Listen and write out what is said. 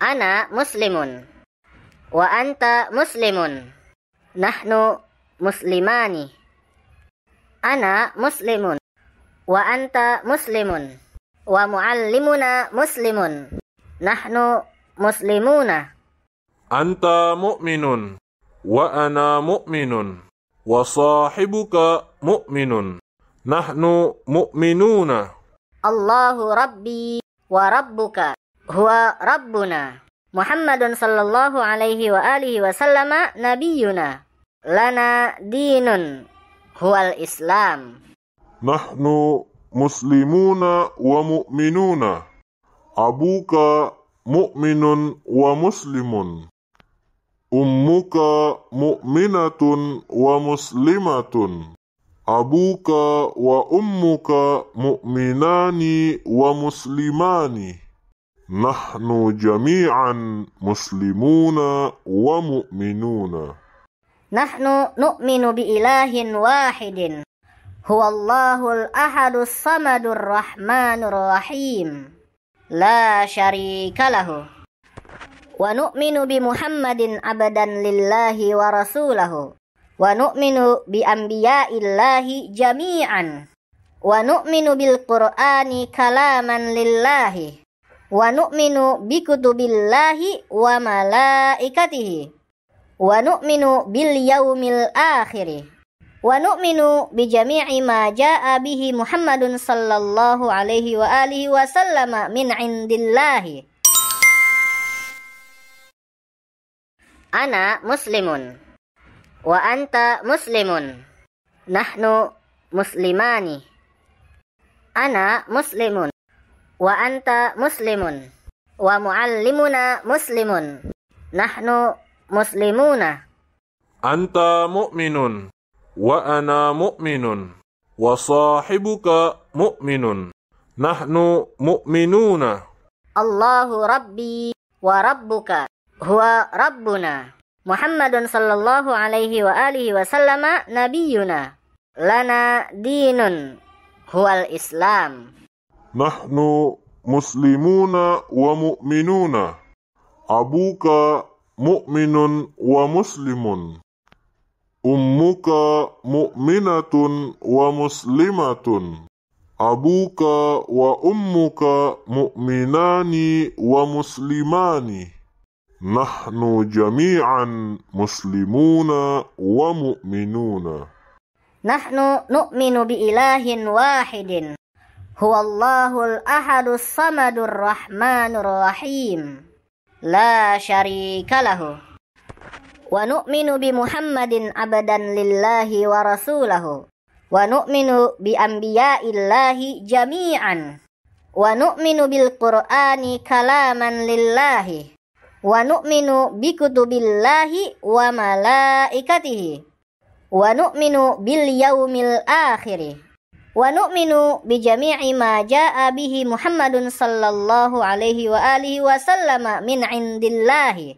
Ana muslimun. Wa anta muslimun. Nahnu muslimani. Ana muslimun. Wa anta muslimun. Wa muallimuna muslimun. Nahnu muslimuna. Anta mu'minun. Wa ana mu'minun. Wa sahibuka mu'minun. Nahnu mu'minuna. Allahu rabbi wa rabbuka huwa rabbuna. Muhammadun sallallahu alaihi wa alihi wa sallama nabiyuna. Lana dinun huwal islam. Nahnu muslimuna wa mu'minuna. Abuka mu'minun wa muslimun. Ummuka mu'minatun wa muslimatun. Abuka wa ummuka mu'minani wa muslimani. Nahnu jami'an muslimuna wa mu'minuna. Nahnu nu'minu bi ilahin wahidin. Huwallahul ahadus samadur rahmanur rahim. La syarika lahu. Wa nu'minu bi Muhammadin abadan lillahi wa rasulahu. Wa nu'minu bi anbiya'illahi jami'an. Wa nu'minu bi kutubillahi wa malaikatihi. Wa nu'minu bil yaumil akhiri. Wa nu'minu bi jami'i ma jaa'a bihi Muhammadun sallallahu alaihi wa alihi wa sallama min indillahi. Ana muslimun. Wa anta muslimun. Nahnu muslimani. Ana muslimun. Wa anta muslimun. Wa muallimuna muslimun. Nahnu muslimuna. Anta mu'minun. Wa ana mu'minun. Wa sahibuka mu'minun. Nahnu mu'minuna. Allahu rabbi wa rabbuka huwa rabbuna. Muhammadun sallallahu alaihi wa alihi wa sallama nabiyuna. Lana dinun huwal islam. Nahnu muslimuna wa mu'minuna. Abuka mu'minun wa muslimun. Ummuka mu'minatun wa muslimatun. Abuka wa ummuka mu'minani wa muslimani. Nahnu jami'an muslimuna Huwallahul ahadus samadur rahmanur rahim. La syarika lahu. Wa nu'minu bi Muhammadin abadan lillahi wa rasulahu. Wa nu'minu bi anbiya'illahi jami'an. Wa nu'minu bil Qur'ani kalaman lillahi. Wa nu'minu bi kutubillahi wa malaikatihi. Wa nu'minu bil yaumil akhiri. Wa nu'minu bi jami'i ma jaa'a bihi Muhammadun sallallahu alaihi wa alihi wa sallama min indillahi.